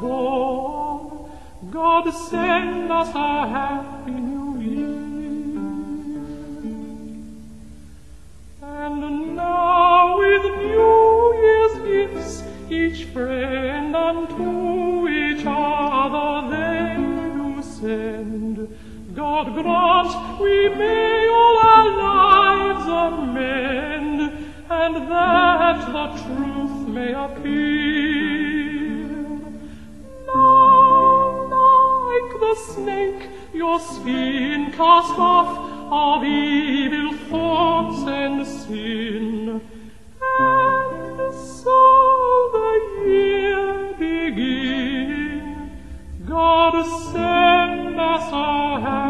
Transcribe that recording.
born. God send us a happy new year. And now with New Year's gifts, each friend unto each other they do send. God grant we may all our lives amend, and that the truth may appear. Snake, your skin cast off of evil thoughts and sin, and so the year begin. God send us a happy